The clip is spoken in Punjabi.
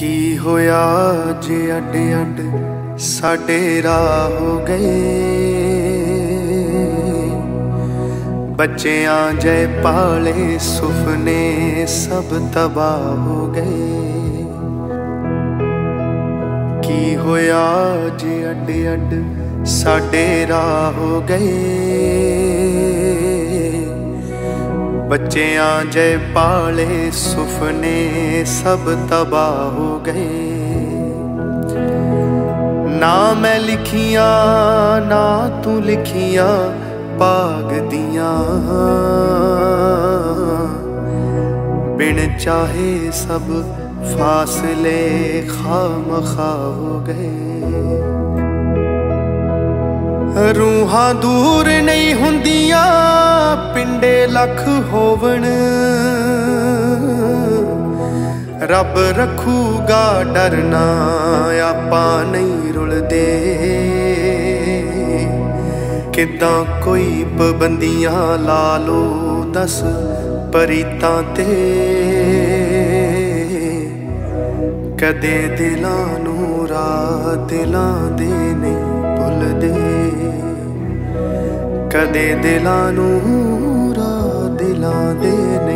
ਕੀ ਹੋਇਆ ਜੇ ਅੱਡ ਅੱਡ ਸਾਡੇ ਰਾਹ ਹੋ ਗਏ? ਬੱਚਿਆਂ ਜੈ ਪਾਲੇ ਸੁਪਨੇ ਸਭ ਤਬਾਹ ਹੋ ਗਏ। ਕੀ ਹੋਇਆ ਜੇ ਅੱਡ ਅੱਡ ਸਾਡੇ ਰਾਹ ਹੋ ਗਏ? ਬੱਚਿਆਂ ਜੈ ਪਾਲੇ ਸੁਫਨੇ ਸਭ ਤਬਾਹ ਹੋ ਗਏ। ਨਾ ਮੈਂ ਲਿਖੀਆਂ, ਨਾ ਤੂੰ ਲਿਖੀਆਂ ਭਾਗ ਦੀਆਂ। ਬਿਨ ਚਾਹੇ ਸਭ ਫਾਸਲੇ ਖਾਮਖਾ ਹੋ ਗਏ। ਰੂਹਾਂ ਦੂਰ ਨਹੀਂ ਹੁੰਦੀਆਂ ਪਿੰਡੇ ਲੱਖ ਹੋਵਣ। ਰੱਬ ਰੱਖੂਗਾ ਡਰਨਾ, ਆਪਾਂ ਨਹੀਂ ਰੁਲਦੇ। ਕਿਦਾਂ ਕੋਈ ਪਾਬੰਦੀਆਂ ਲਾ ਲੋ, ਦਸ ਪਰੀਤਾਂ ਤੇ। ਕਦੇ ਦਿਲਾਂ ਨੂੰ ਰਾਹ ਦਿਲਾਂ ਦੇ ਨਹੀਂ ਭੁੱਲਦੇ। ਕਦੇ ਦਿਲਾਂ ਨੂੰ ਰਾਹ ਦਿਲਾਂ ਦੇ ਨਹੀਂ